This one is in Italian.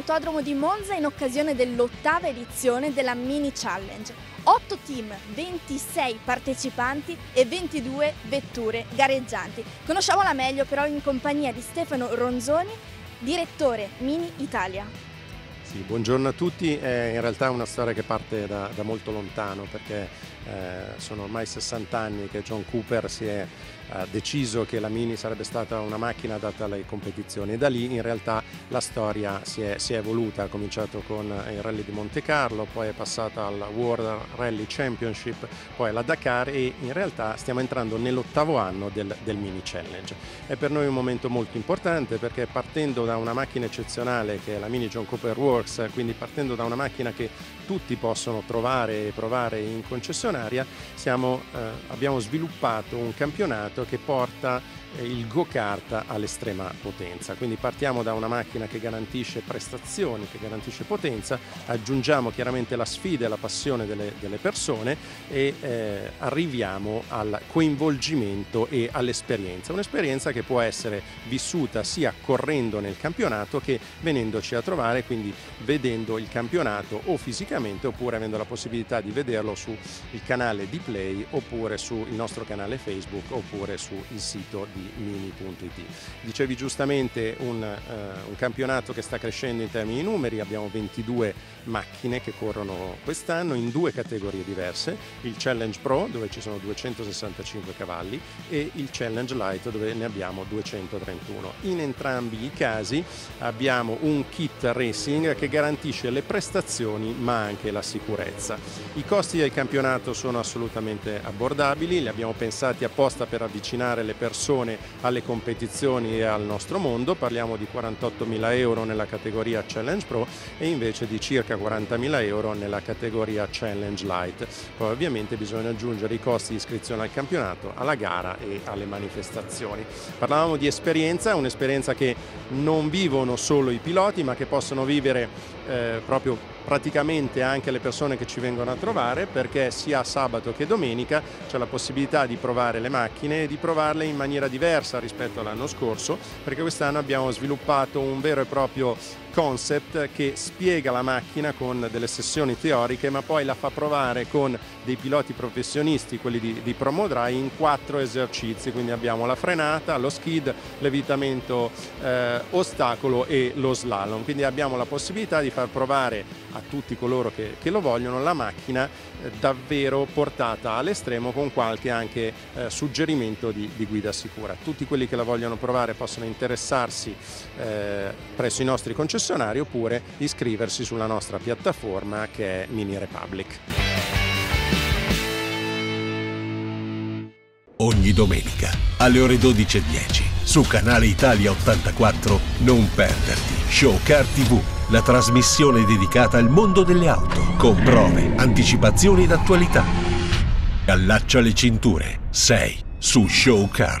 all'autodromo di Monza in occasione dell'ottava edizione della Mini Challenge. 8 team, 26 partecipanti e 22 vetture gareggianti. Conosciamola meglio però in compagnia di Stefano Ronzoni, direttore Mini Italia. Sì, buongiorno a tutti, è in realtà una storia che parte da, da molto lontano perché eh, sono ormai 60 anni che John Cooper si è eh, deciso che la Mini sarebbe stata una macchina adatta alle competizioni. E da lì in realtà la storia si è, si è evoluta, ha cominciato con il Rally di Monte Carlo, poi è passata al World Rally Championship, poi alla Dakar e in realtà stiamo entrando nell'ottavo anno del, del Mini Challenge. È per noi un momento molto importante perché partendo da una macchina eccezionale che è la Mini John Cooper Works, quindi partendo da una macchina che tutti possono trovare e provare in concessionaria, siamo, eh, abbiamo sviluppato un campionato che porta il go-kart all'estrema potenza. Quindi partiamo da una macchina che garantisce prestazioni, che garantisce potenza, aggiungiamo chiaramente la sfida e la passione delle, delle persone e eh, arriviamo al coinvolgimento e all'esperienza. Un'esperienza che può essere vissuta sia correndo nel campionato che venendoci a trovare, quindi vedendo il campionato o fisicamente oppure avendo la possibilità di vederlo sul canale di Play oppure sul nostro canale Facebook oppure sul sito di mini.it. Dicevi giustamente un, uh, un, campionato che sta crescendo in termini di numeri, abbiamo 22 macchine che corrono quest'anno in due categorie diverse, il Challenge Pro dove ci sono 265 cavalli e il Challenge Light dove ne abbiamo 231. In entrambi i casi abbiamo un kit racing che garantisce le prestazioni ma anche la sicurezza. I costi del campionato sono assolutamente abbordabili, li abbiamo pensati apposta per avvicinare le persone alle competizioni e al nostro mondo, parliamo di 48.000 euro nella categoria Challenge Pro e invece di circa 40.000 euro nella categoria Challenge Light. Poi ovviamente bisogna aggiungere i costi di iscrizione al campionato, alla gara e alle manifestazioni. Parlavamo di esperienza, un'esperienza che non vivono solo i piloti ma che possono vivere eh, proprio praticamente anche le persone che ci vengono a trovare perché sia sabato che domenica c'è la possibilità di provare le macchine e di provarle in maniera diversa rispetto all'anno scorso perché quest'anno abbiamo sviluppato un vero e proprio concept che spiega la macchina con delle sessioni teoriche ma poi la fa provare con dei piloti professionisti, quelli di, di Promodry, in quattro esercizi, quindi abbiamo la frenata, lo skid, l'evitamento eh, ostacolo e lo slalom, quindi abbiamo la possibilità di far provare a tutti coloro che, che lo vogliono la macchina eh, davvero portata all'estremo con qualche anche eh, suggerimento di, di, guida sicura. Tutti quelli che la vogliono provare possono interessarsi eh, presso i nostri concessionari oppure iscriversi sulla nostra piattaforma che è Mini Republic. Ogni domenica alle ore 12.10 su Canale Italia 84 non perderti Showcar TV, la trasmissione dedicata al mondo delle auto con prove, anticipazioni ed attualità. Allaccia le cinture, sei su Showcar.